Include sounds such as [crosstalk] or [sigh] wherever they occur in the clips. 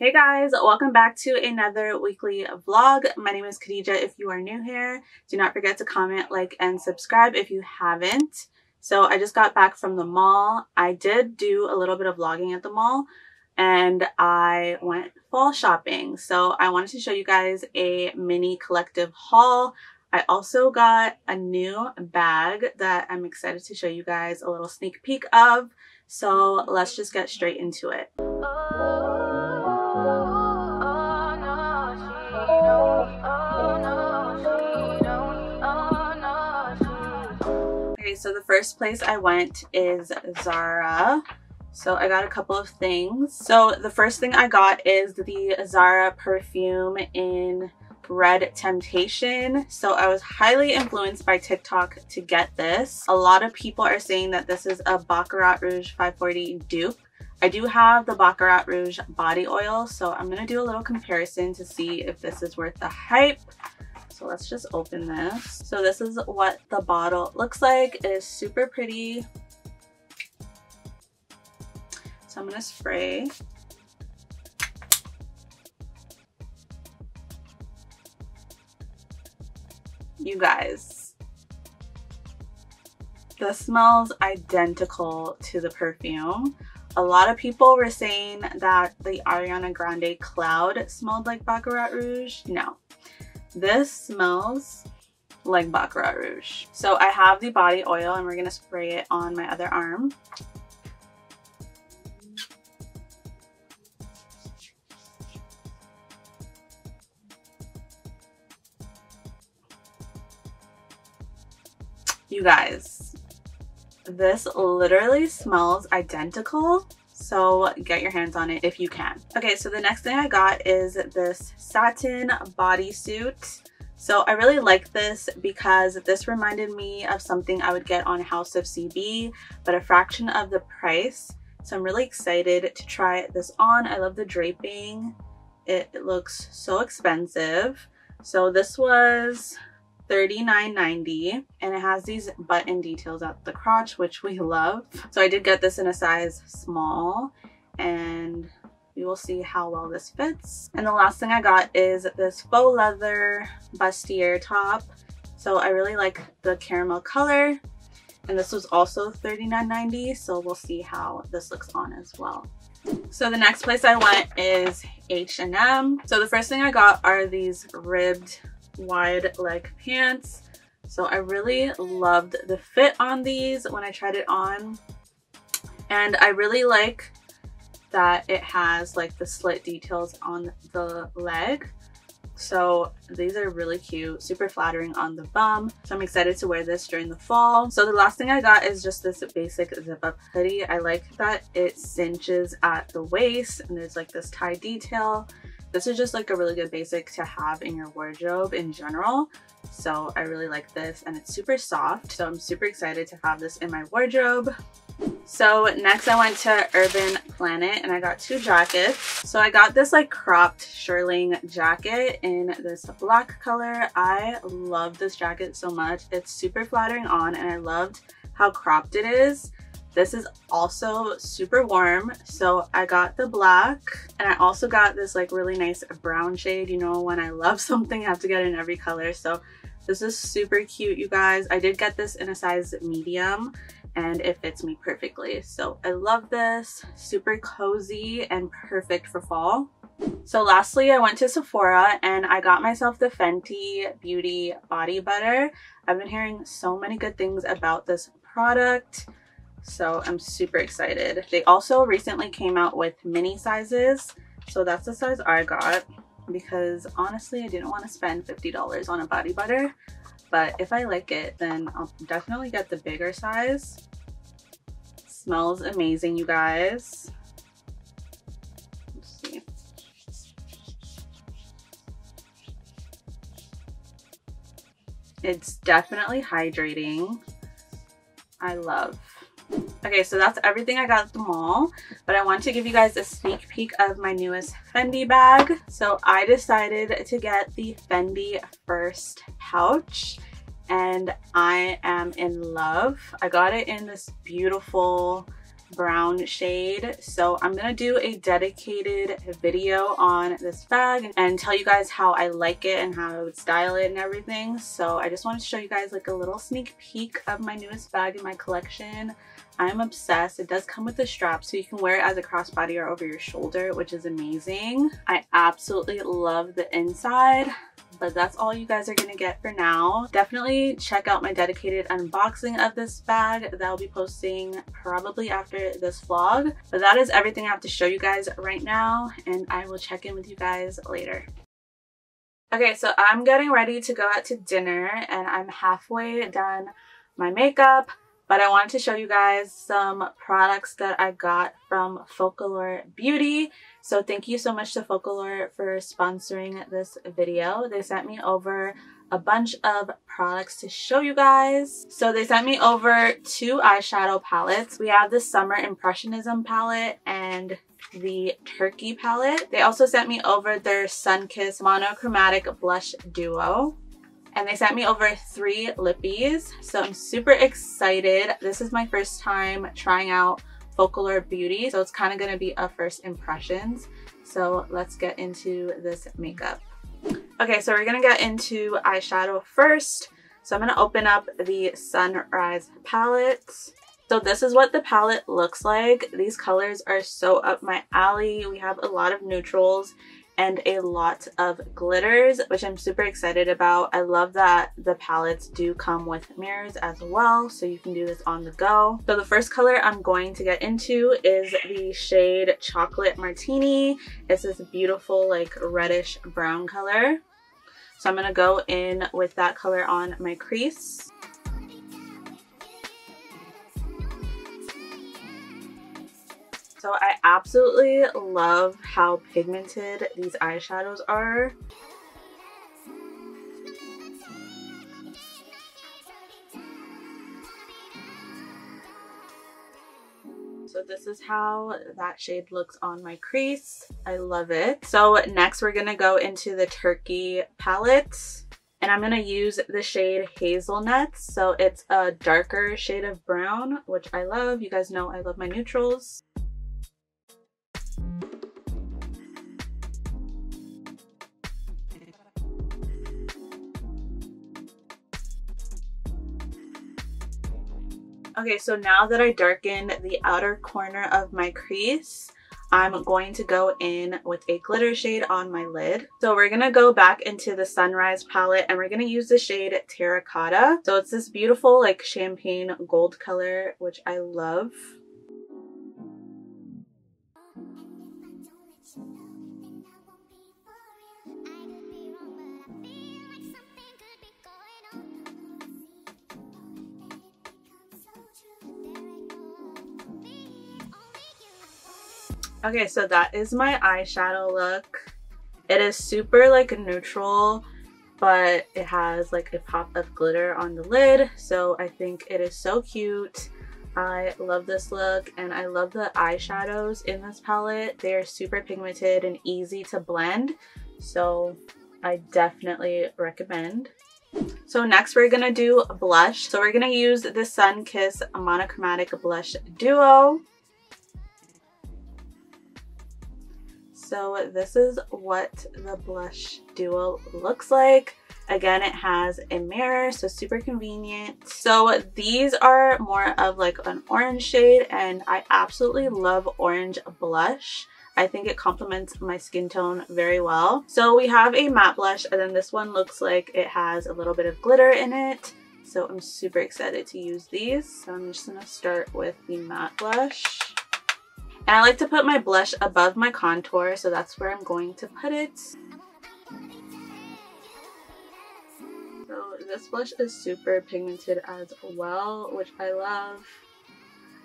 Hey guys, welcome back to another weekly vlog. My name is Kadeja. If you are new here, do not forget to comment, like, and subscribe if you haven't. So I just got back from the mall. I did do a little bit of vlogging at the mall and I went fall shopping. So I wanted to show you guys a mini collective haul. I also got a new bag that I'm excited to show you guys a little sneak peek of. So let's just get straight into it. Oh. So the first place I went is Zara. So I got a couple of things. So the first thing I got is the Zara perfume in Red Temptation. So I was highly influenced by TikTok to get this. A lot of people are saying that this is a Baccarat Rouge 540 dupe. I do have the Baccarat Rouge body oil, so I'm gonna do a little comparison to see if this is worth the hype. So let's just open this. So this is what the bottle looks like. It is super pretty. So I'm gonna spray. You guys, this smells identical to the perfume. A lot of people were saying that the Ariana Grande Cloud smelled like Baccarat Rouge. No, this smells like Baccarat Rouge. So I have the body oil and we're gonna spray it on my other arm. You guys, this literally smells identical. So get your hands on it if you can. Okay, so the next thing I got is this satin bodysuit. So I really like this because this reminded me of something I would get on House of CB, but a fraction of the price. So I'm really excited to try this on. I love the draping. It, it looks so expensive. So this was $39.90 and it has these button details at the crotch which we [laughs] love so i did get this in a size small and we will see how well this fits. And the last thing i got is this faux leather bustier top. So i really like the caramel color. And this was also $39.90 so we'll see how this looks on as well. So the next place i went is h&m so the first thing i got are these ribbed wide leg pants. So I really loved the fit on these when I tried it on. And I really like that it has like the slit details on the leg. So these are really cute, super flattering on the bum. So I'm excited to wear this during the fall. So the last thing I got is just this basic zip up hoodie. I like that it cinches at the waist and there's like this tie detail. This is just like a really good basic to have in your wardrobe in general. So I really like this and it's super soft. So I'm super excited to have this in my wardrobe. So next I went to Urban Planet and I got two jackets. So I got this like cropped shearling jacket in this black color. I love this jacket so much. It's super flattering on and I loved how cropped it is. This is also super warm. So I got the black and I also got this like really nice brown shade. You know, when I love [laughs] something, I have to get it in every color. So this is super cute, you guys. I did get this in a size medium and it fits me perfectly. So I love this, super cozy and perfect for fall. So lastly, I went to Sephora and I got myself the Fenty Beauty Body Butter. I've been hearing so many good things about this product. So I'm super excited. They also recently came out with mini sizes. So that's the size I got because honestly I didn't want to spend $50 on a body butter but if I like it then I'll definitely get the bigger size. Smells amazing you guys. It's definitely hydrating. I love Okay, so that's everything I got at the mall, but I want to give you guys a sneak peek of my newest Fendi bag. So I decided to get the Fendi First pouch and I am in love. I got it in this beautiful brown shade so i'm gonna do a dedicated video on this bag and tell you guys how i like it and how i would style it and everything so i just wanted to show you guys like a little sneak peek of my newest bag in my collection i'm obsessed it does come with a strap so you can wear it as a crossbody or over your shoulder which is amazing i absolutely love the inside but that's all you guys are gonna get for now. Definitely check out my dedicated unboxing of this bag that I'll be posting probably after this vlog. But that is everything I have to show you guys right now and I will check in with you guys later. Okay, so I'm getting ready to go out to dinner and I'm halfway done my makeup but I wanted to show you guys some products that I got from Focallure Beauty. So thank you so much to Focallure for sponsoring this video. They sent me over a bunch of products to show you guys. So they sent me over two eyeshadow palettes. We have the Summer Impressionism palette and the Turkey palette. They also sent me over their Sunkiss Monochromatic Blush Duo and they sent me over three lippies. So I'm super excited. This is my first time trying out Focallure Beauty. So it's kind of going to be a first impressions. So let's get into this makeup. Okay, so we're going to get into eyeshadow first. So I'm going to open up the Sunrise palette. So this is what the palette looks like. These colors are so up my alley. We have a lot of neutrals and a lot of glitters, which I'm super excited about. I love that the palettes do come with mirrors as well, so you can do this on the go. So the first color I'm going to get into is the shade Chocolate Martini. It's this beautiful like reddish brown color. So I'm going to go in with that color on my crease. So I absolutely love how pigmented these eyeshadows are. So this is how that shade looks on my crease. I love it. So next we're going to go into the Turkey palette. And I'm going to use the shade Hazelnuts. So it's a darker shade of brown, which I love. You guys know I love my neutrals. Okay, so now that I darkened the outer corner of my crease, I'm going to go in with a glitter shade on my lid. So we're going to go back into the Sunrise palette and we're going to use the shade Terracotta. So it's this beautiful like champagne gold color, which I love. Okay, so that is my eyeshadow look. It is super like neutral, but it has like a pop of glitter on the lid. So I think it is so cute. I love this look and I love the eyeshadows in this palette. They are super pigmented and easy to blend. So I definitely recommend. So next we're gonna do a blush. So we're gonna use the Sunkiss Monochromatic Blush Duo. So this is what the blush duo looks like. Again, it has a mirror, so super convenient. So these are more of like an orange shade and I absolutely love orange blush. I think it complements my skin tone very well. So we have a matte blush and then this one looks like it has a little bit of glitter in it. So I'm super excited to use these. So I'm just gonna start with the matte blush. And I like to put my blush above my contour, so that's where I'm going to put it. So this blush is super pigmented as well, which I love.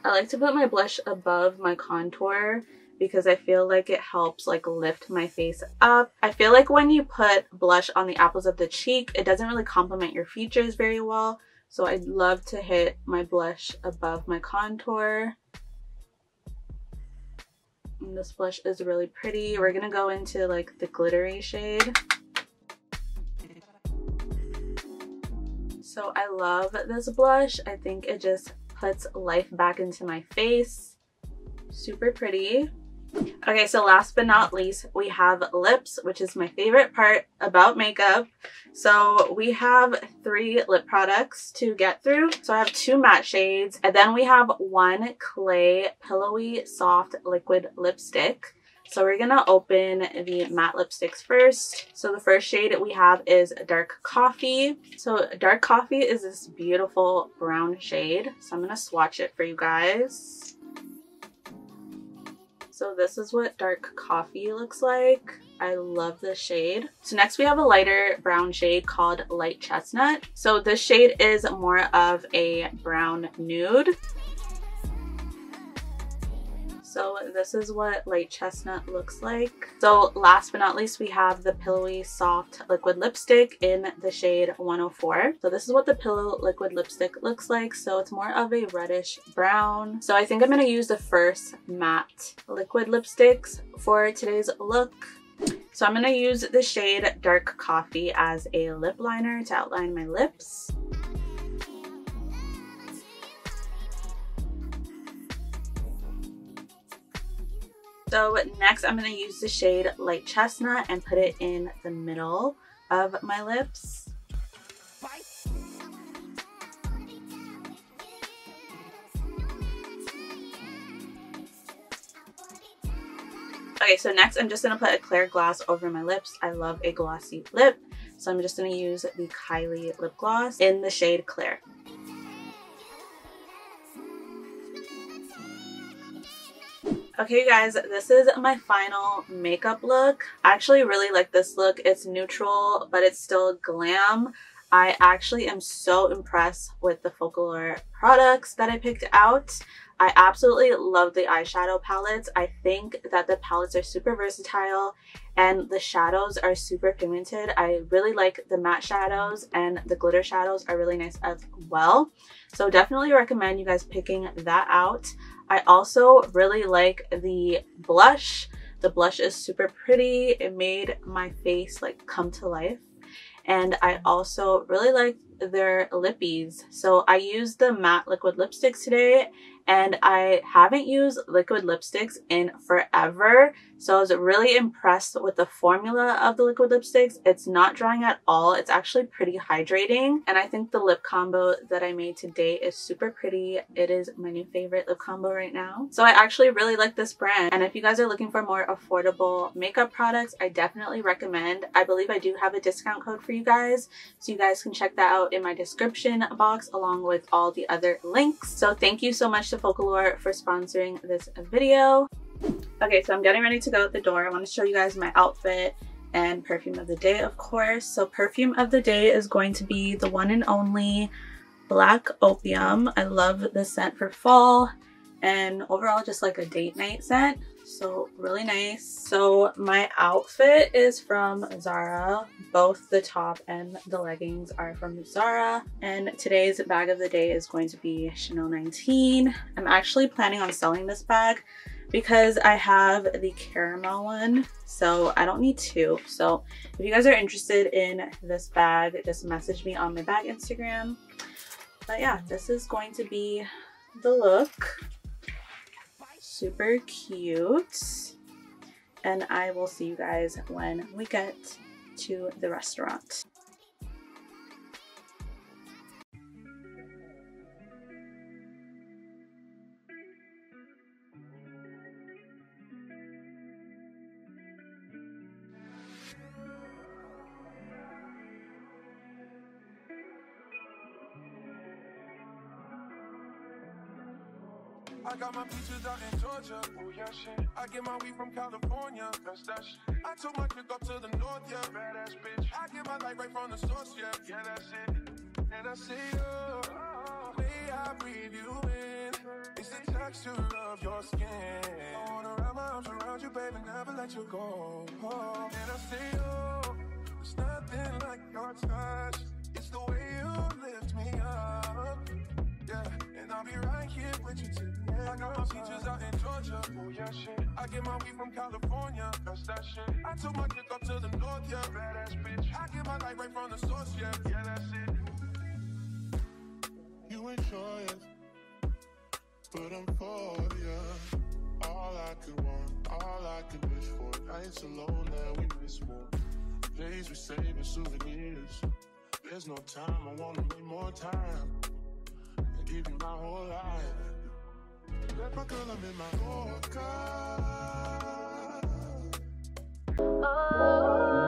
I like to put my blush above my contour because I feel like it helps like lift my face up. I feel like when you put blush on the apples of the cheek, it doesn't really complement your features very well. So I'd love to hit my blush above my contour. This blush is really pretty. We're gonna go into like the glittery shade. So I love this blush. I think it just puts life back into my face. Super pretty. Okay, so last but not least, we have lips, which is my favorite part about makeup. So we have three lip products to get through. So I have two matte shades, and then we have one clay pillowy soft liquid lipstick. So we're gonna open the matte lipsticks first. So the first shade we have is Dark Coffee. So Dark Coffee is this beautiful brown shade. So I'm gonna swatch it for you guys. So this is what dark coffee looks like. I love this shade. So next we have a lighter brown shade called Light Chestnut. So this shade is more of a brown nude. So this is what light chestnut looks like. So last but not least, we have the Pillowy Soft Liquid Lipstick in the shade 104. So this is what the Pillow Liquid Lipstick looks like. So it's more of a reddish brown. So I think I'm going to use the first matte liquid lipsticks for today's look. So I'm going to use the shade Dark Coffee as a lip liner to outline my lips. So next I'm going to use the shade Light Chestnut and put it in the middle of my lips. Okay, so next I'm just going to put a clear gloss over my lips. I love a glossy lip, so I'm just going to use the Kylie lip gloss in the shade Clear. Okay guys, this is my final makeup look. I actually really like this look. It's neutral, but it's still glam. I actually am so impressed with the Focallure products that I picked out. I absolutely love the eyeshadow palettes. I think that the palettes are super versatile and the shadows are super pigmented. I really like the matte shadows and the glitter shadows are really nice as well. So definitely recommend you guys picking that out. I also really like the blush. The blush is super pretty. It made my face like come to life. And I also really like their lippies. So I used the matte liquid lipsticks today and I haven't used liquid lipsticks in forever. So I was really impressed with the formula of the liquid lipsticks. It's not drying at all. It's actually pretty hydrating. And I think the lip combo that I made today is super pretty. It is my new favorite lip combo right now. So I actually really like this brand. And if you guys are looking for more affordable makeup products, I definitely recommend. I believe I do have a discount code for you guys. So you guys can check that out in my description box along with all the other links. So thank you so much to Focallure for sponsoring this video. Okay, so I'm getting ready to go out the door. I want to show you guys my outfit and perfume of the day, of course. So perfume of the day is going to be the one and only Black Opium. I love this scent for fall and overall just like a date night scent so really nice. So my outfit is from zara. Both the top and the leggings are from zara. And today's bag of the day is going to be chanel 19 i'm actually planning on selling this bag because i have the caramel one. So i don't need two. So if you guys are interested in this bag just message me on my bag instagram. But yeah this is going to be the look super cute. And I will see you guys when we get to the restaurant. I got my peaches out in Georgia. Oh yeah, shit. I get my weed from California. That's that shit. I took my chick up to the north, yeah. Badass bitch. I get my light right from the source, yeah. Yeah, that's it. And I see you. The way I breathe you in. It's the texture of your skin. I wanna wrap my arms around you, baby, never let you go. Oh, and I say, oh, it's nothing like your touch. It's the way you lift me up. Yeah, and I'll be right here with you till. I got my peaches out in Georgia. Oh yeah, shit. I get my weed from California. That's that shit. I took my chick up to the north, yeah. Badass bitch. I get my light right from the source, yeah. Yeah, that's it. You sure yet, but I'm for ya. All I could want, all I could wish for. Nights alone that we miss more. Days we save as souvenirs. There's no time, I wanna make more time. And give you my whole life. My girl, I'm in my own. Oh.